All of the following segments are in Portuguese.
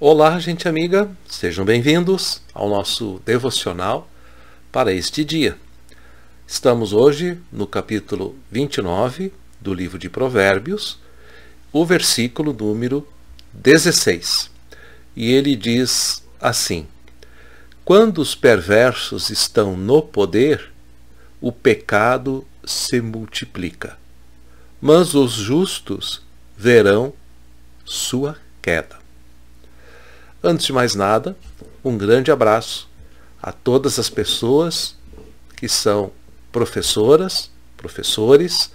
Olá, gente amiga, sejam bem-vindos ao nosso devocional para este dia. Estamos hoje no capítulo 29 do livro de Provérbios, o versículo número 16. E ele diz assim: Quando os perversos estão no poder, o pecado se multiplica, mas os justos verão sua queda. Antes de mais nada, um grande abraço a todas as pessoas que são professoras, professores,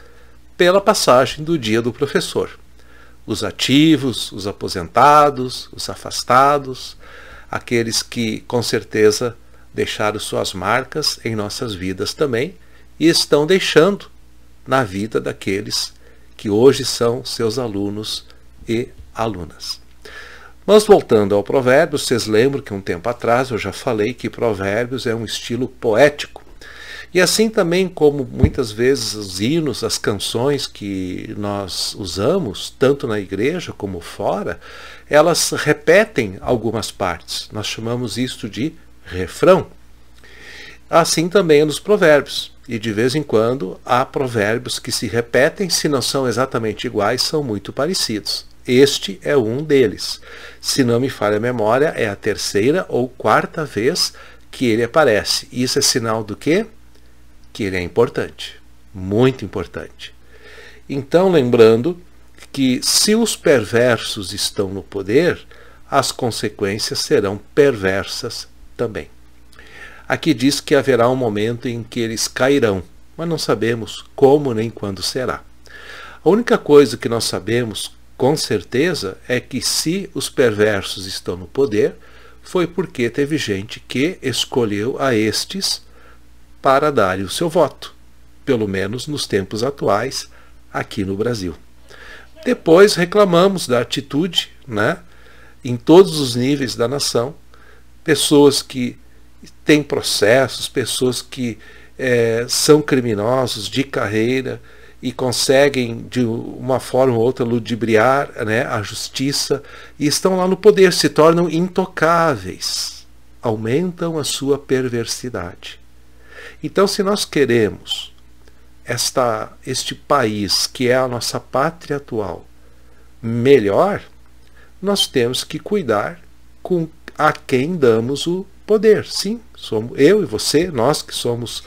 pela passagem do Dia do Professor. Os ativos, os aposentados, os afastados, aqueles que com certeza deixaram suas marcas em nossas vidas também e estão deixando na vida daqueles que hoje são seus alunos e alunas. Mas voltando ao Provérbios, vocês lembram que um tempo atrás eu já falei que Provérbios é um estilo poético. E assim também como muitas vezes os hinos, as canções que nós usamos, tanto na igreja como fora, elas repetem algumas partes. Nós chamamos isto de refrão. Assim também é nos provérbios. E de vez em quando há provérbios que se repetem, se não são exatamente iguais, são muito parecidos. Este é um deles. Se não me falha a memória, é a terceira ou quarta vez que ele aparece. Isso é sinal do quê? Que ele é importante. Muito importante. Então, lembrando que se os perversos estão no poder, as consequências serão perversas também. Aqui diz que haverá um momento em que eles cairão, mas não sabemos como nem quando será. A única coisa que nós sabemos com certeza é que se os perversos estão no poder, foi porque teve gente que escolheu a estes para dar o seu voto, pelo menos nos tempos atuais aqui no Brasil. Depois reclamamos da atitude, né, em todos os níveis da nação, pessoas que têm processos, pessoas que é, são criminosos de carreira, e conseguem de uma forma ou outra ludibriar né, a justiça e estão lá no poder, se tornam intocáveis, aumentam a sua perversidade. Então, se nós queremos esta, este país, que é a nossa pátria atual, melhor, nós temos que cuidar com a quem damos o poder. Sim, somos eu e você, nós que somos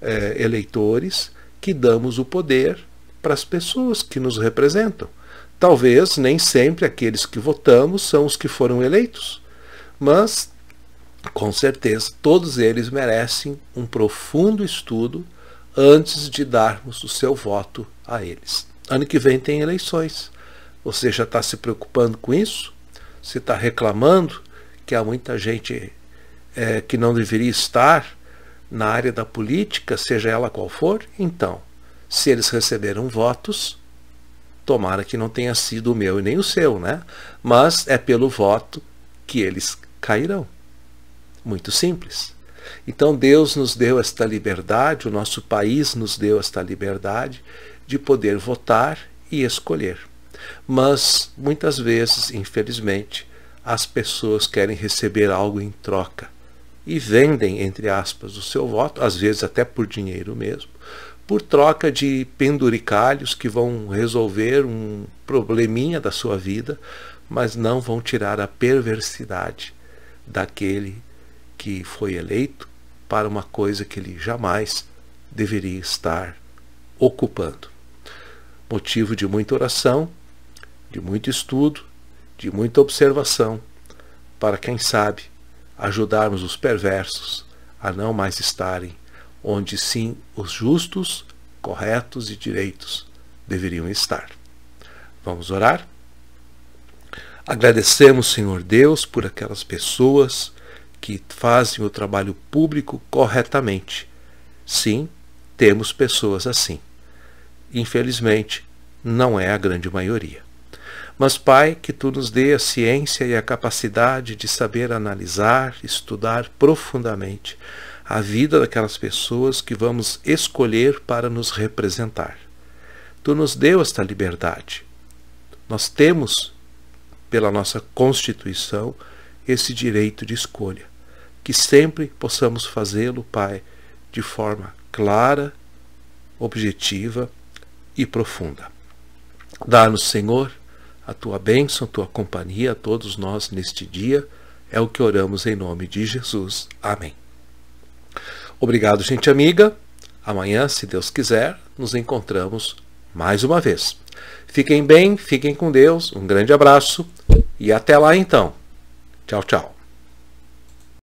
é, eleitores, que damos o poder para as pessoas que nos representam. Talvez nem sempre aqueles que votamos são os que foram eleitos, mas com certeza todos eles merecem um profundo estudo antes de darmos o seu voto a eles. Ano que vem tem eleições. Você já está se preocupando com isso? Você está reclamando que há muita gente é, que não deveria estar na área da política, seja ela qual for, então, se eles receberam votos, tomara que não tenha sido o meu e nem o seu, né? Mas é pelo voto que eles cairão. Muito simples. Então Deus nos deu esta liberdade, o nosso país nos deu esta liberdade de poder votar e escolher. Mas muitas vezes, infelizmente, as pessoas querem receber algo em troca e vendem, entre aspas, o seu voto, às vezes até por dinheiro mesmo, por troca de penduricalhos que vão resolver um probleminha da sua vida, mas não vão tirar a perversidade daquele que foi eleito para uma coisa que ele jamais deveria estar ocupando. Motivo de muita oração, de muito estudo, de muita observação, para quem sabe ajudarmos os perversos a não mais estarem onde sim os justos, corretos e direitos deveriam estar. Vamos orar? Agradecemos, Senhor Deus, por aquelas pessoas que fazem o trabalho público corretamente. Sim, temos pessoas assim. Infelizmente, não é a grande maioria. Mas, Pai, que tu nos dê a ciência e a capacidade de saber analisar, estudar profundamente a vida daquelas pessoas que vamos escolher para nos representar. Tu nos deu esta liberdade. Nós temos pela nossa Constituição, esse direito de escolha. Que sempre possamos fazê-lo, Pai, de forma clara, objetiva e profunda. Dá-nos, Senhor, a tua bênção, a tua companhia a todos nós neste dia. É o que oramos em nome de Jesus. Amém. Obrigado, gente amiga. Amanhã, se Deus quiser, nos encontramos mais uma vez. Fiquem bem, fiquem com Deus, um grande abraço e até lá então. Tchau, tchau.